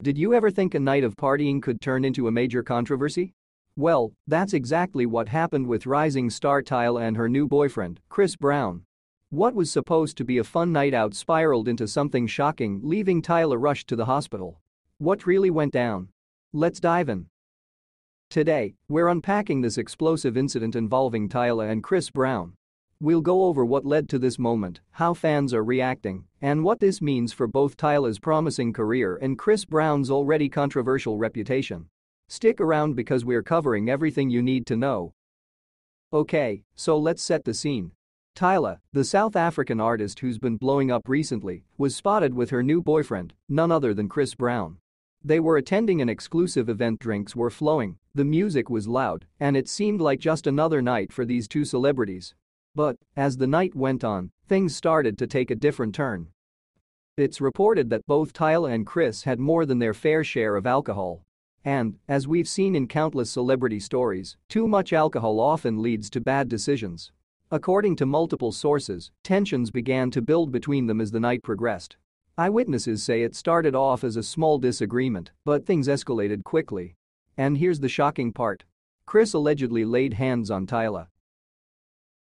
Did you ever think a night of partying could turn into a major controversy? Well, that's exactly what happened with rising star Tyla and her new boyfriend, Chris Brown. What was supposed to be a fun night out spiraled into something shocking, leaving Tyla rushed to the hospital. What really went down? Let's dive in. Today, we're unpacking this explosive incident involving Tyla and Chris Brown. We'll go over what led to this moment, how fans are reacting, and what this means for both Tyla's promising career and Chris Brown's already controversial reputation. Stick around because we're covering everything you need to know. Okay, so let's set the scene. Tyla, the South African artist who's been blowing up recently, was spotted with her new boyfriend, none other than Chris Brown. They were attending an exclusive event drinks were flowing, the music was loud, and it seemed like just another night for these two celebrities. But, as the night went on, things started to take a different turn. It's reported that both Tyla and Chris had more than their fair share of alcohol. And, as we've seen in countless celebrity stories, too much alcohol often leads to bad decisions. According to multiple sources, tensions began to build between them as the night progressed. Eyewitnesses say it started off as a small disagreement, but things escalated quickly. And here's the shocking part. Chris allegedly laid hands on Tyla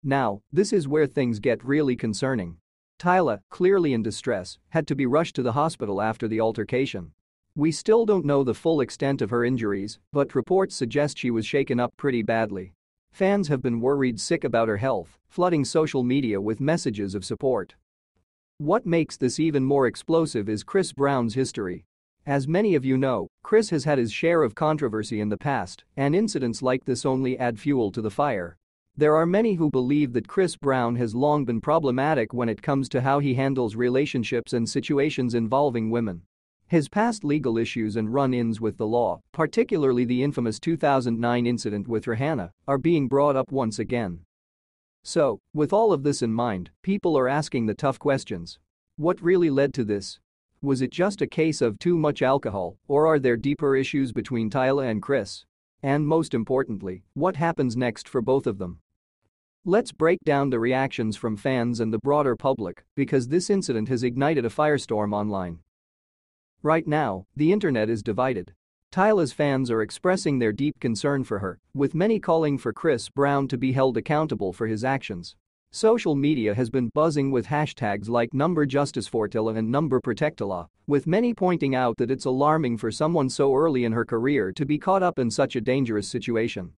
now, this is where things get really concerning. Tyla, clearly in distress, had to be rushed to the hospital after the altercation. We still don't know the full extent of her injuries, but reports suggest she was shaken up pretty badly. Fans have been worried sick about her health, flooding social media with messages of support. What makes this even more explosive is Chris Brown's history. As many of you know, Chris has had his share of controversy in the past, and incidents like this only add fuel to the fire. There are many who believe that Chris Brown has long been problematic when it comes to how he handles relationships and situations involving women. His past legal issues and run-ins with the law, particularly the infamous 2009 incident with Rihanna, are being brought up once again. So, with all of this in mind, people are asking the tough questions. What really led to this? Was it just a case of too much alcohol, or are there deeper issues between Tyla and Chris? And most importantly, what happens next for both of them? Let's break down the reactions from fans and the broader public because this incident has ignited a firestorm online. Right now, the internet is divided. Tyla's fans are expressing their deep concern for her, with many calling for Chris Brown to be held accountable for his actions. Social media has been buzzing with hashtags like number justice for Tyla and number protectala, with many pointing out that it's alarming for someone so early in her career to be caught up in such a dangerous situation.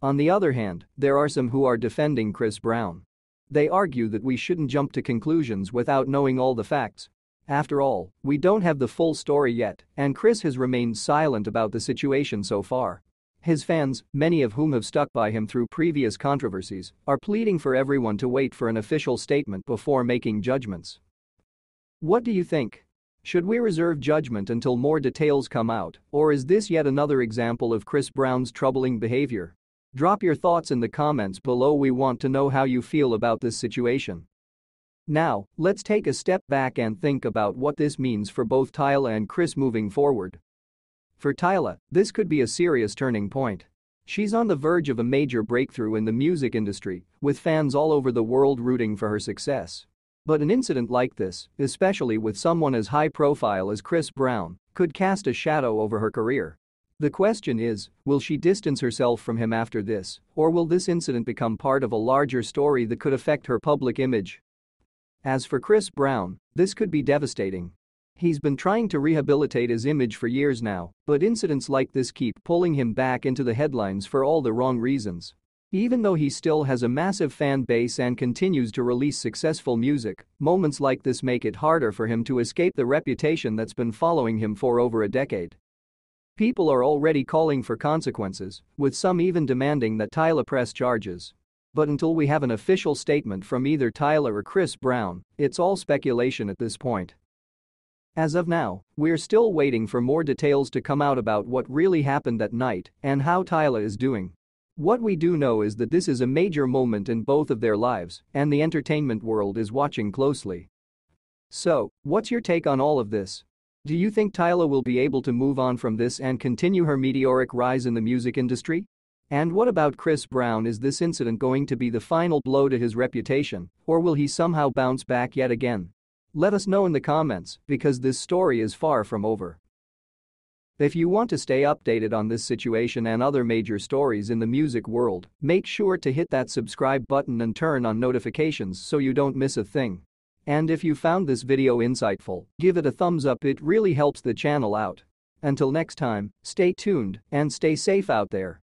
On the other hand, there are some who are defending Chris Brown. They argue that we shouldn't jump to conclusions without knowing all the facts. After all, we don't have the full story yet, and Chris has remained silent about the situation so far. His fans, many of whom have stuck by him through previous controversies, are pleading for everyone to wait for an official statement before making judgments. What do you think? Should we reserve judgment until more details come out, or is this yet another example of Chris Brown's troubling behavior? Drop your thoughts in the comments below we want to know how you feel about this situation. Now, let's take a step back and think about what this means for both Tyla and Chris moving forward. For Tyla, this could be a serious turning point. She's on the verge of a major breakthrough in the music industry, with fans all over the world rooting for her success. But an incident like this, especially with someone as high profile as Chris Brown, could cast a shadow over her career. The question is, will she distance herself from him after this, or will this incident become part of a larger story that could affect her public image? As for Chris Brown, this could be devastating. He's been trying to rehabilitate his image for years now, but incidents like this keep pulling him back into the headlines for all the wrong reasons. Even though he still has a massive fan base and continues to release successful music, moments like this make it harder for him to escape the reputation that's been following him for over a decade. People are already calling for consequences, with some even demanding that Tyla press charges. But until we have an official statement from either Tyla or Chris Brown, it's all speculation at this point. As of now, we're still waiting for more details to come out about what really happened that night and how Tyla is doing. What we do know is that this is a major moment in both of their lives, and the entertainment world is watching closely. So, what's your take on all of this? Do you think Tyla will be able to move on from this and continue her meteoric rise in the music industry? And what about Chris Brown is this incident going to be the final blow to his reputation, or will he somehow bounce back yet again? Let us know in the comments because this story is far from over. If you want to stay updated on this situation and other major stories in the music world, make sure to hit that subscribe button and turn on notifications so you don't miss a thing. And if you found this video insightful, give it a thumbs up it really helps the channel out. Until next time, stay tuned and stay safe out there.